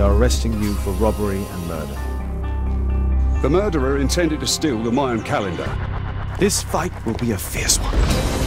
we are arresting you for robbery and murder. The murderer intended to steal the Mayan calendar. This fight will be a fierce one.